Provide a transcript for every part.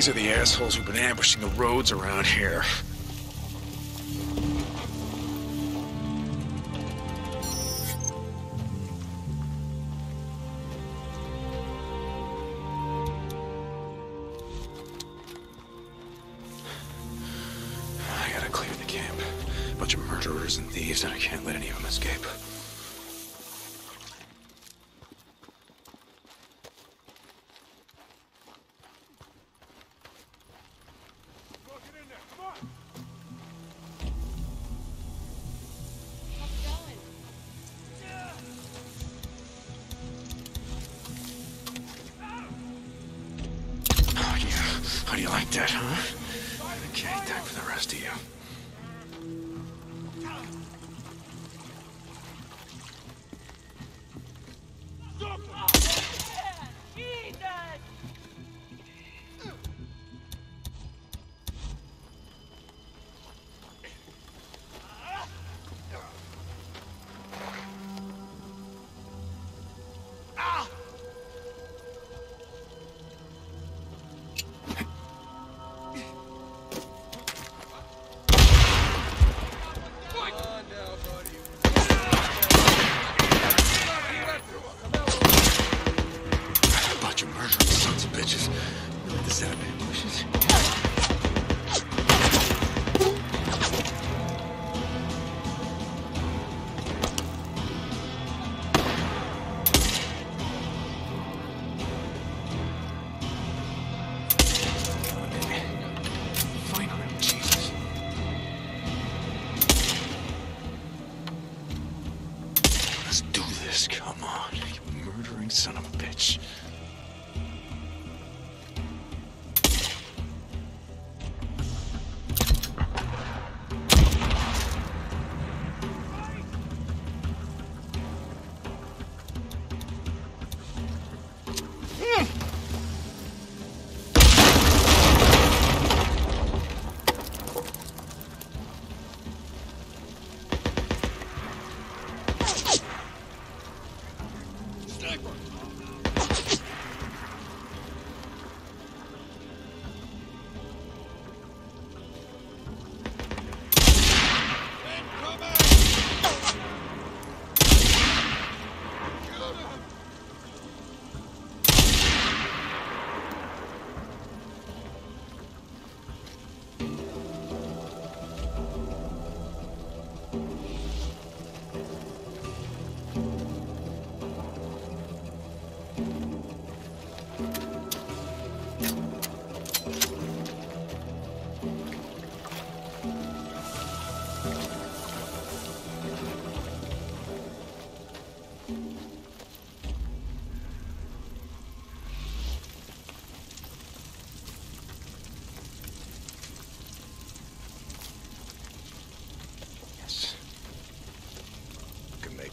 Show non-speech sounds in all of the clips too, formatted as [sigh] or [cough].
These are the assholes who've been ambushing the roads around here. I gotta clear the camp. A Bunch of murderers and thieves, and I can't let any of them escape.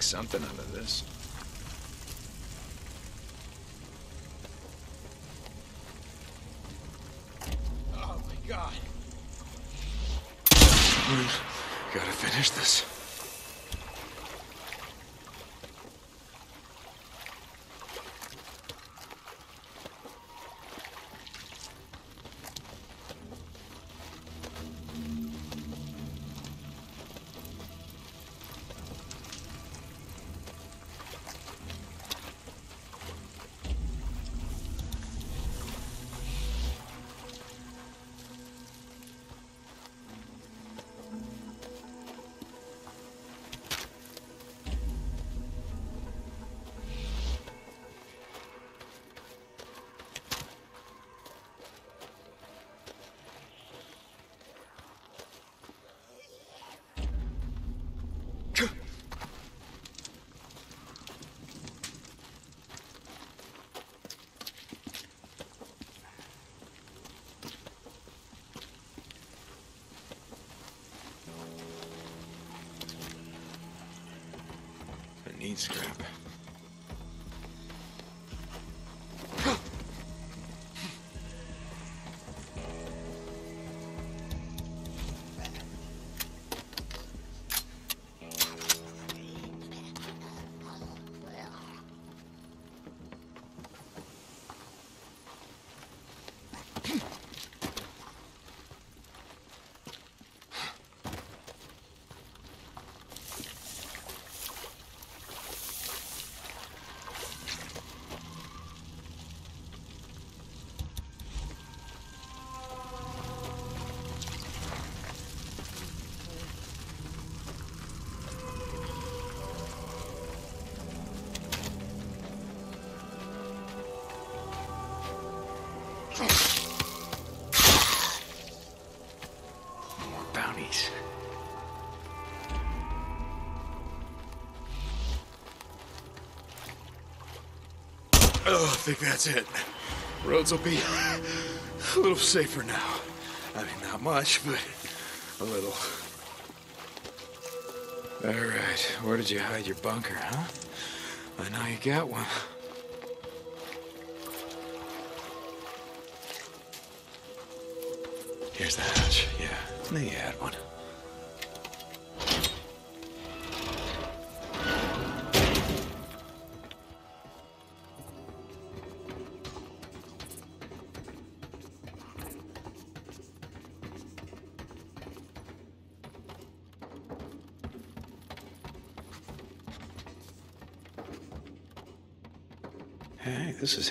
Something out of this. Oh my god. Gotta finish this. I Oh, I think that's it. Roads will be a little safer now. I mean, not much, but a little. All right, where did you hide your bunker, huh? I know you got one. Here's the hatch. Yeah, I knew you had one. Hey, this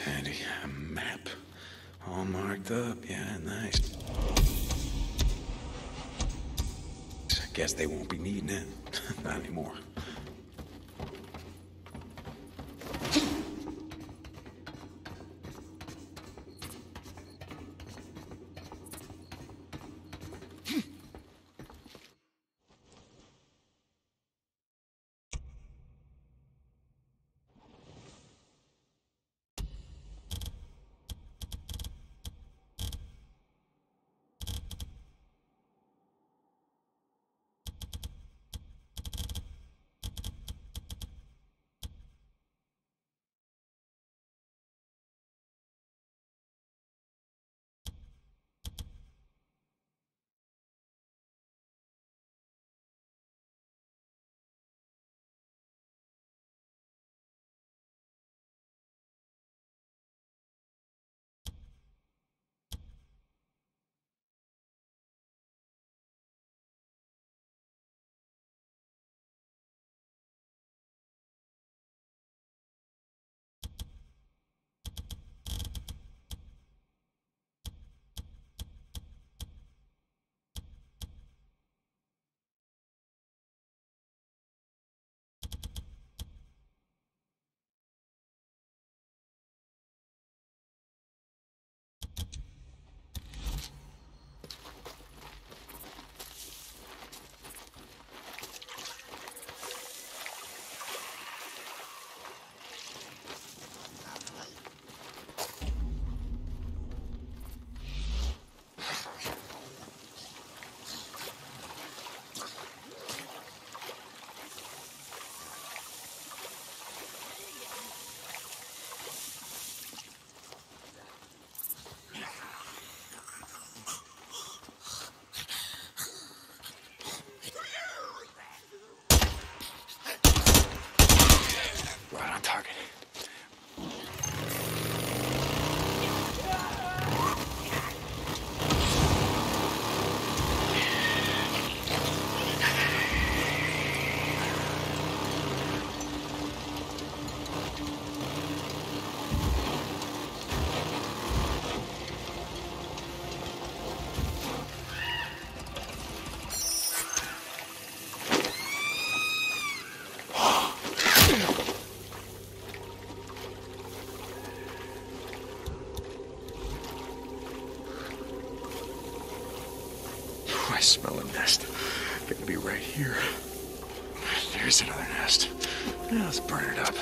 let's burn it up.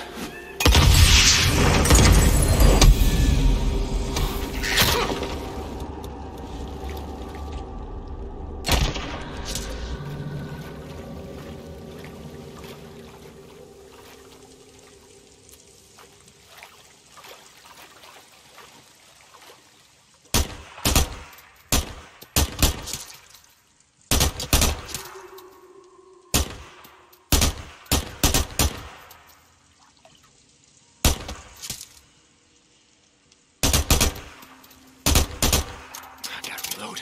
I gotta reload.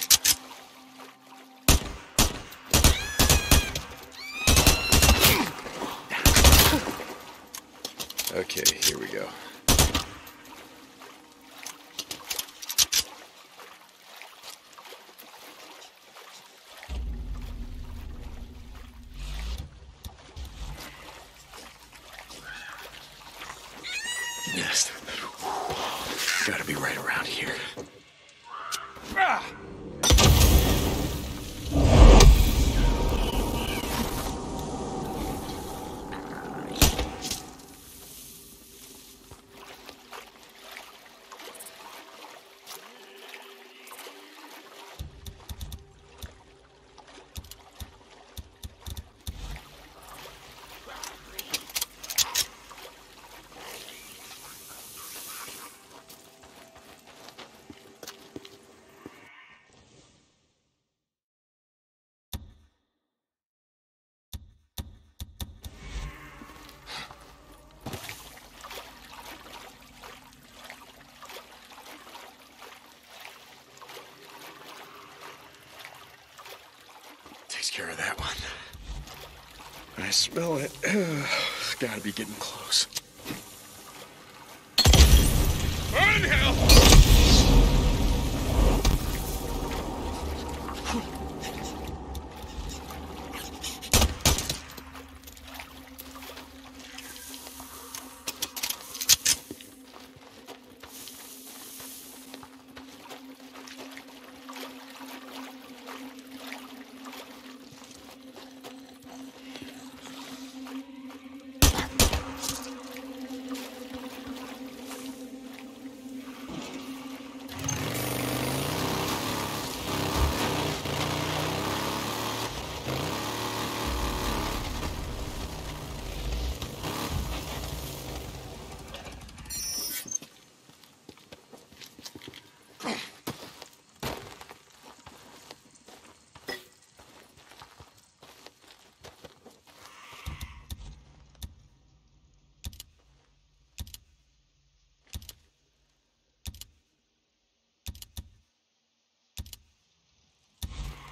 Okay, here we go. Nest. Gotta be right around here. Care of that one. I smell it. [sighs] It's gotta be getting close.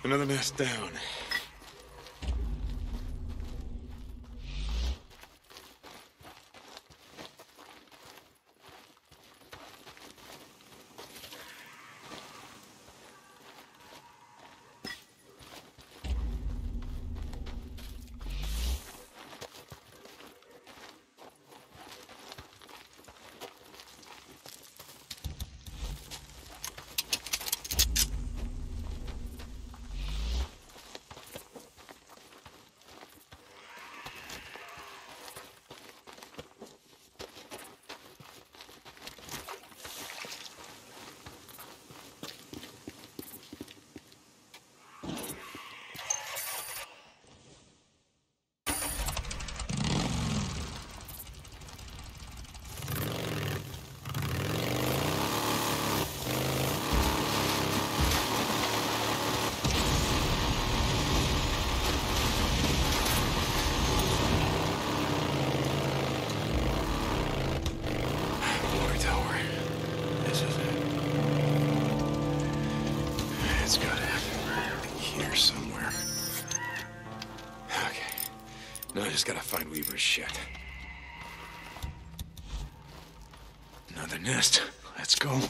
Another nest down. Shit. Another nest. Let's go.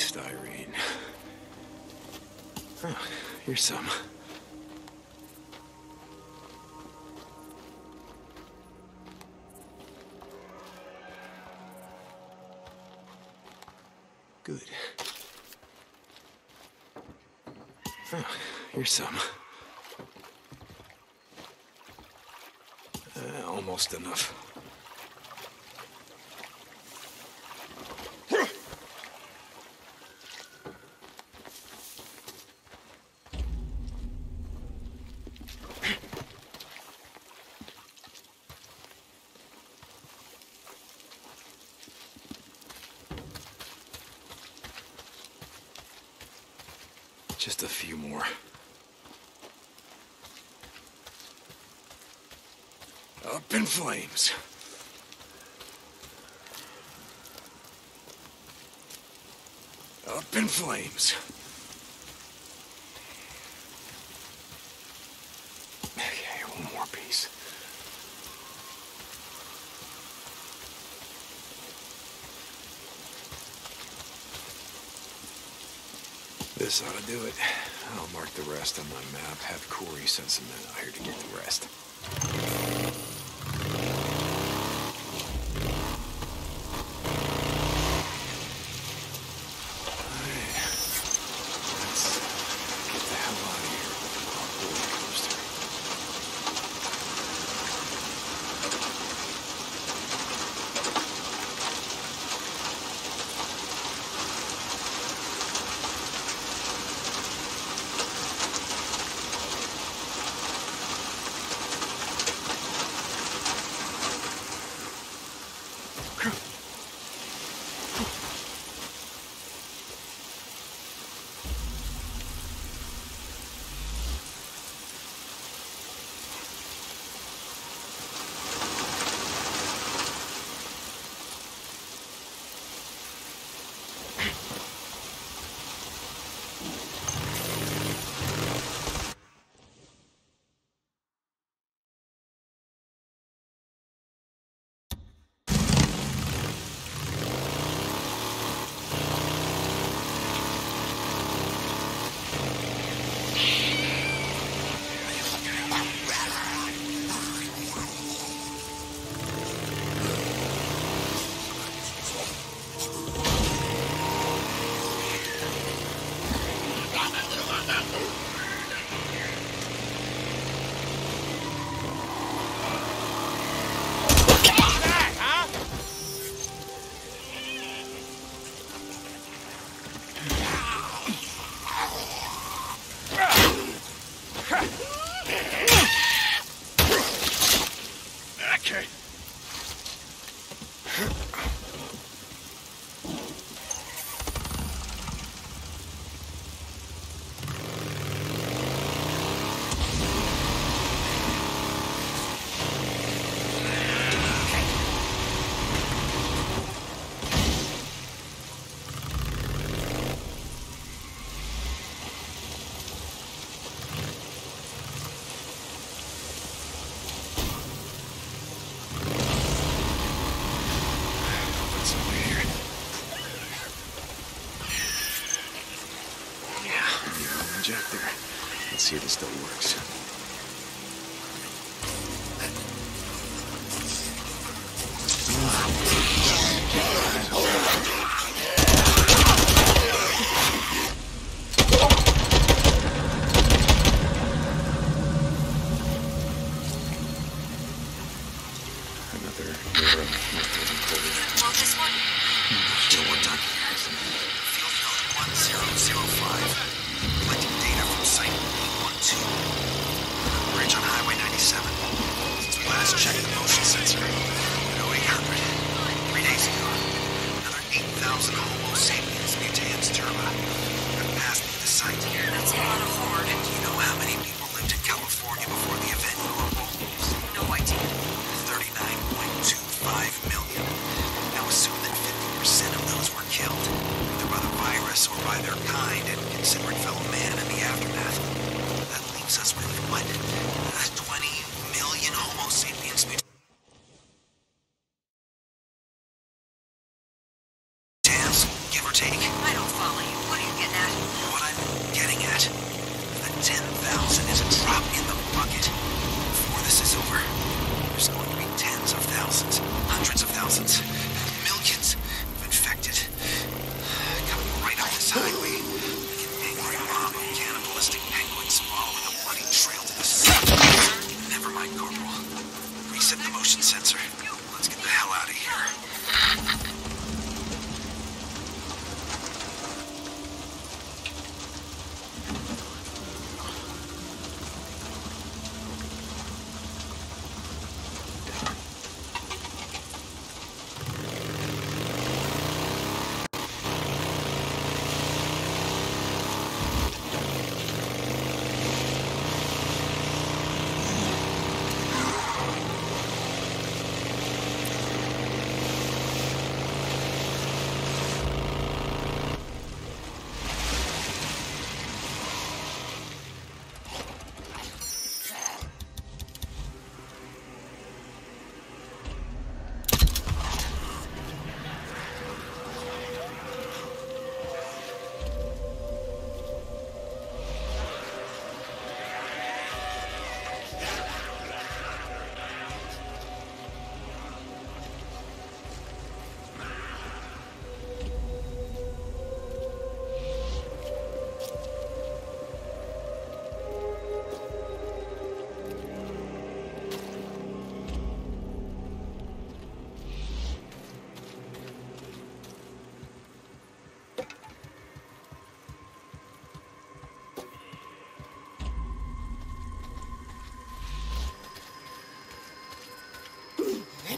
Polystyrene. Oh, here's some. Good. Oh, here's some. Uh, almost enough. Just a few more. Up in flames. Up in flames. Okay, one more piece. This ought to do it. I'll mark the rest on my map. Have Corey send some men out here to get the rest. See if this still works.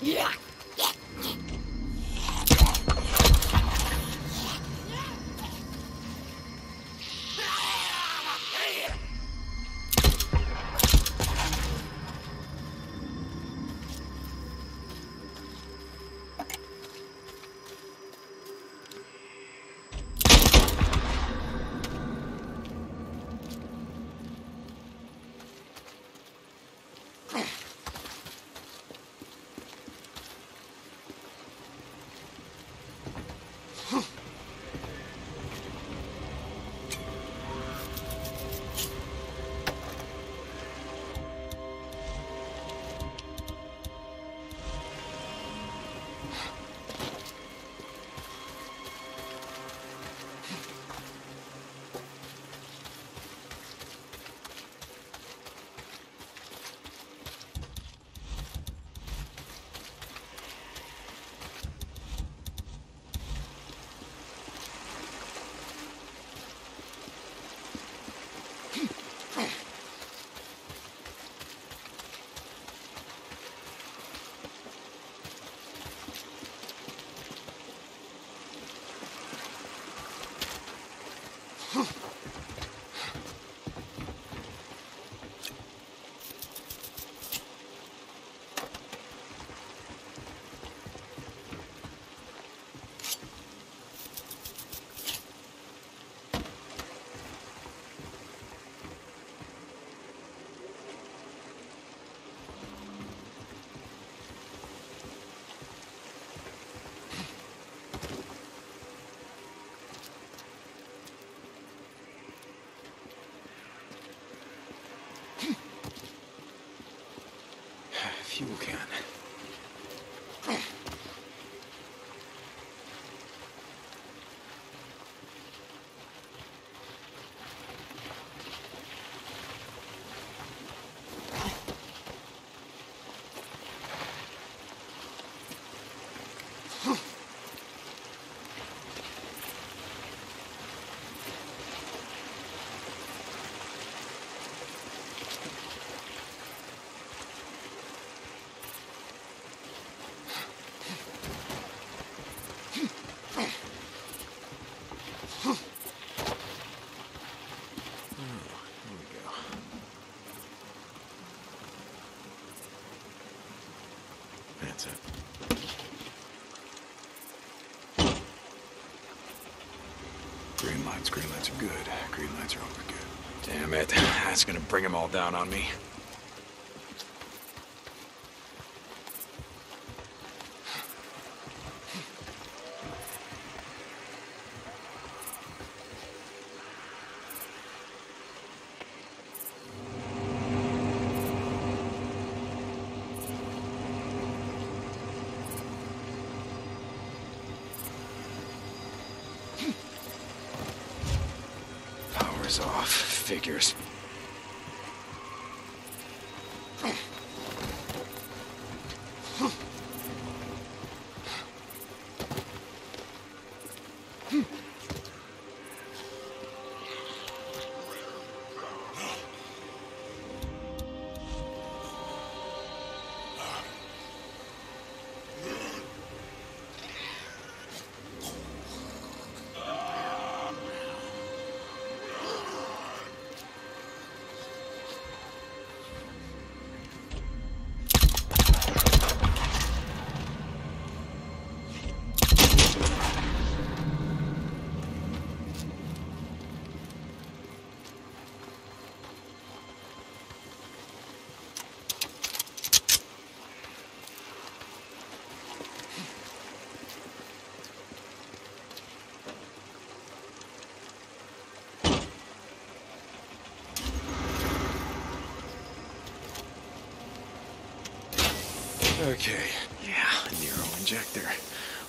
Fuel lights, are good. Green lights are always good. Damn it. [sighs] That's gonna bring them all down on me. Okay. Yeah, a Nero injector.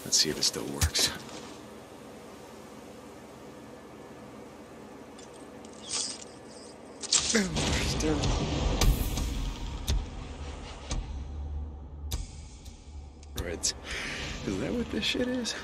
Let's see if it still works. Right. Is that what this shit is?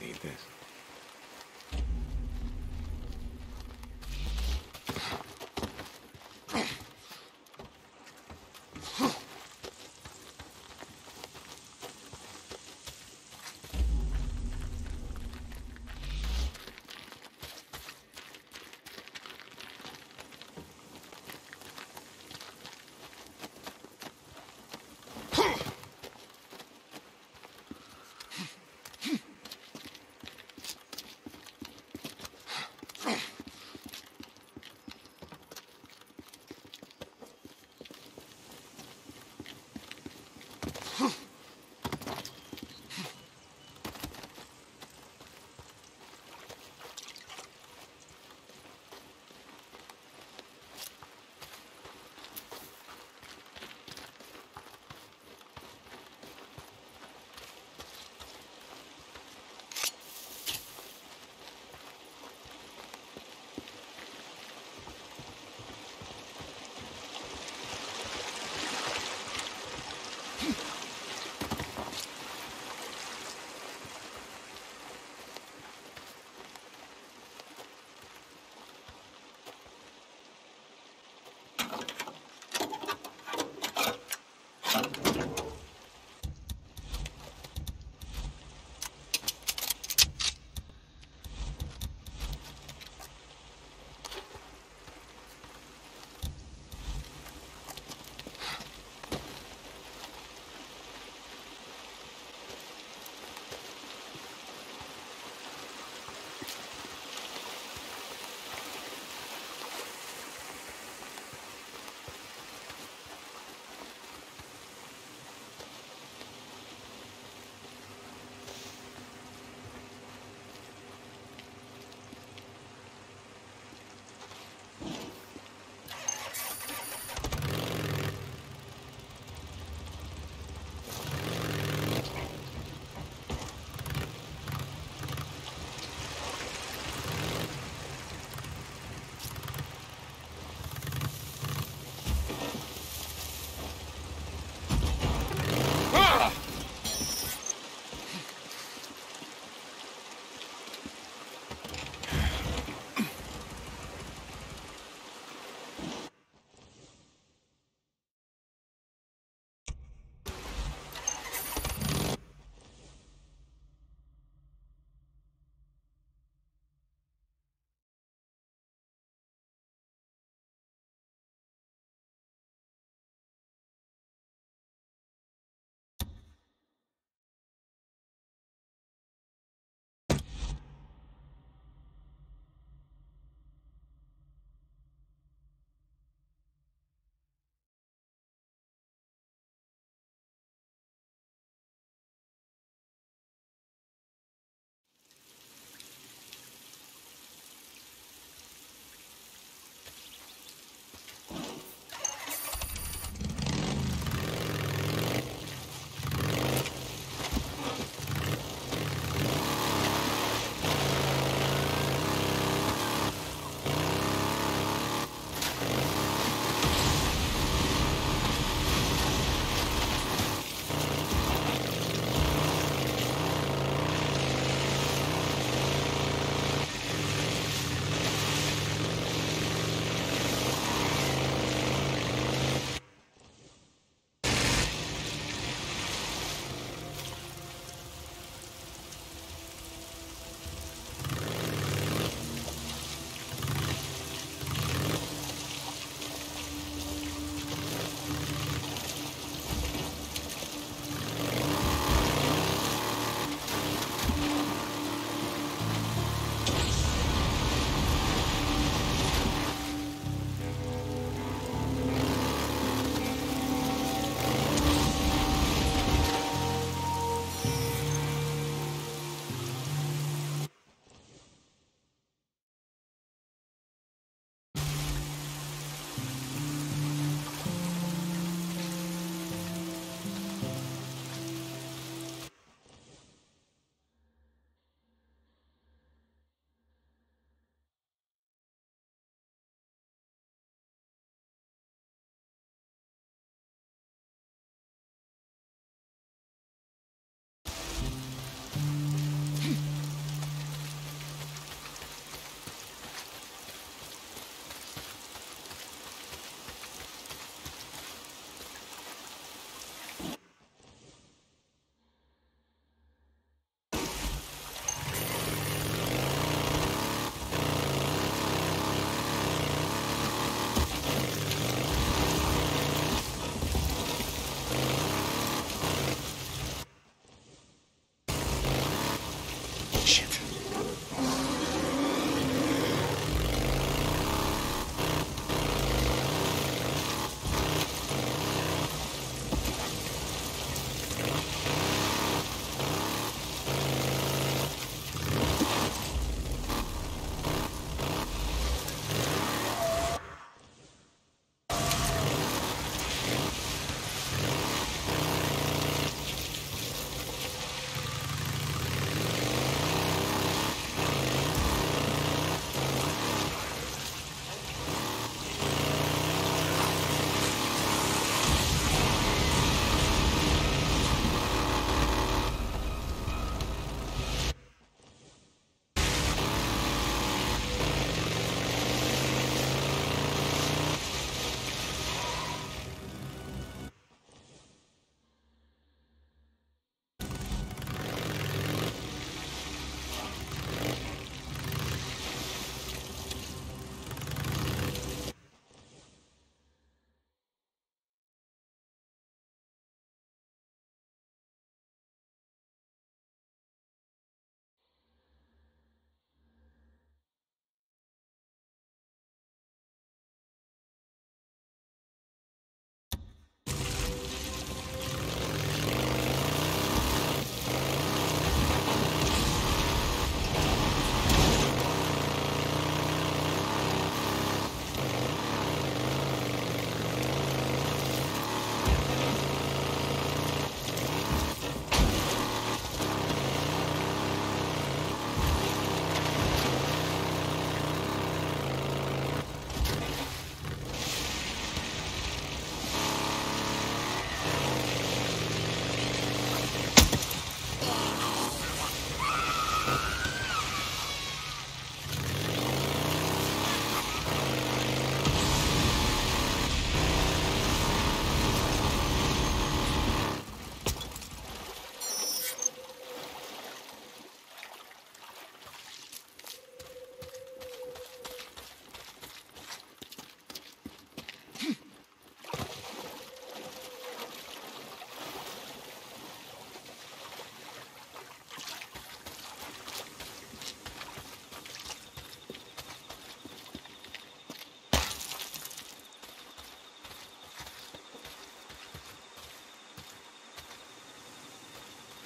Always need this.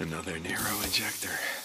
Another NERO injector.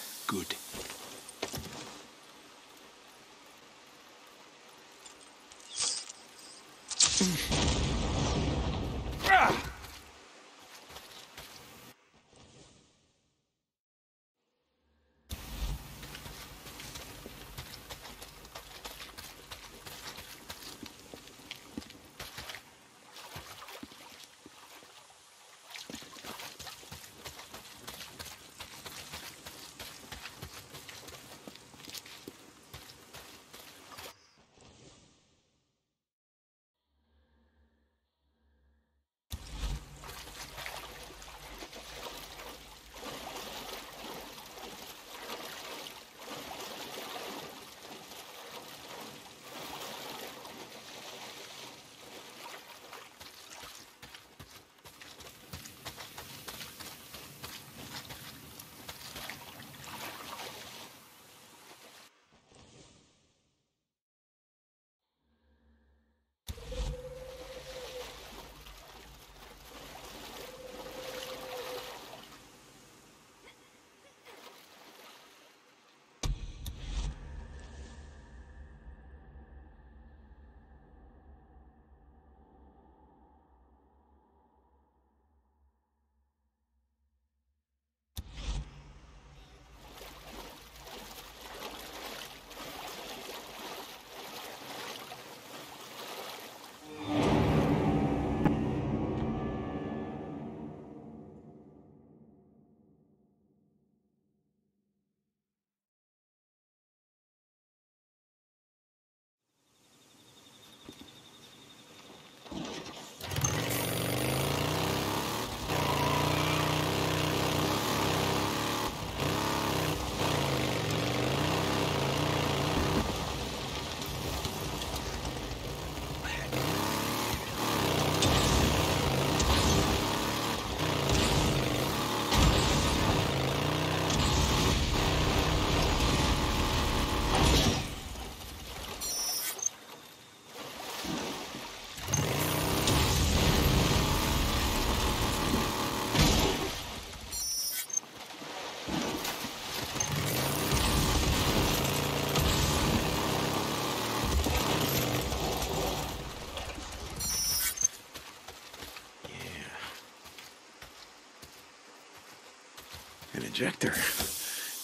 ejector.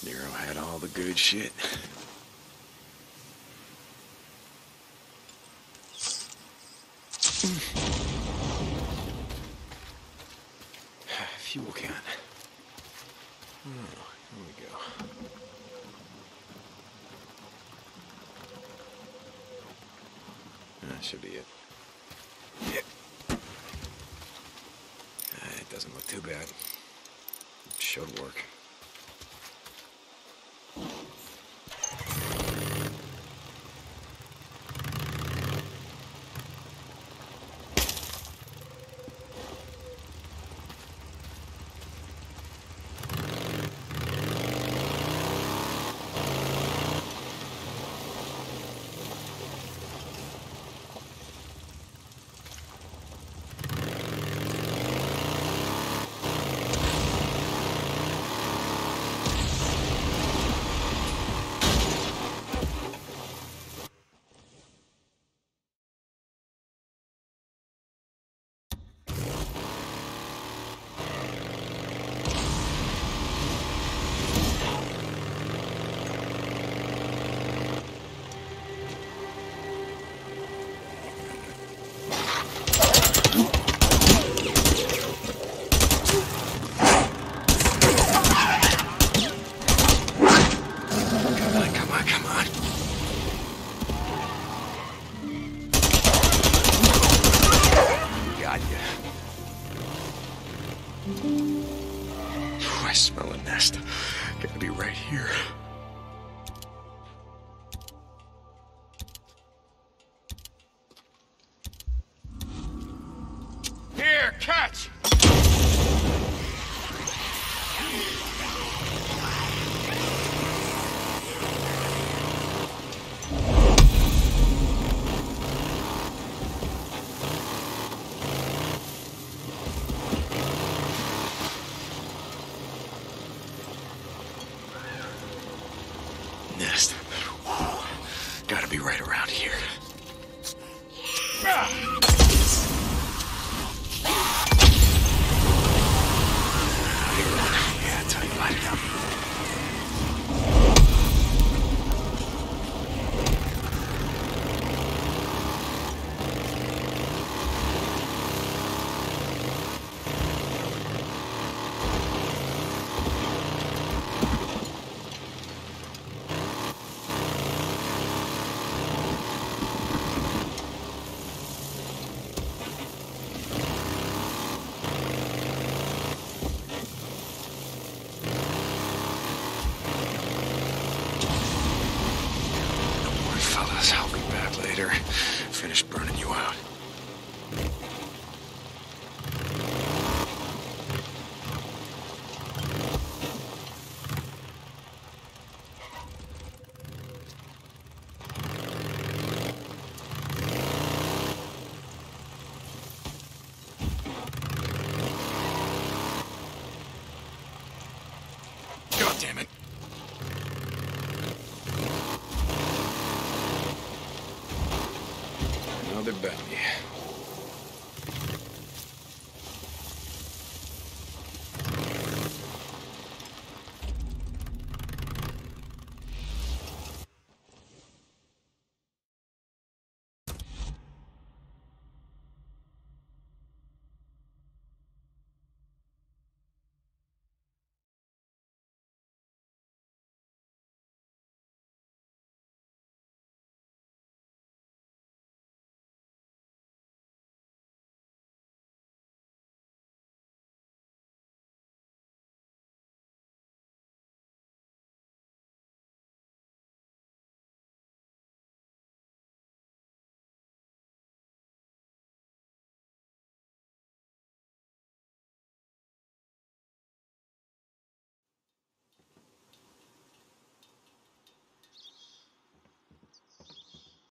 NERO had all the good shit.